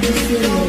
the city.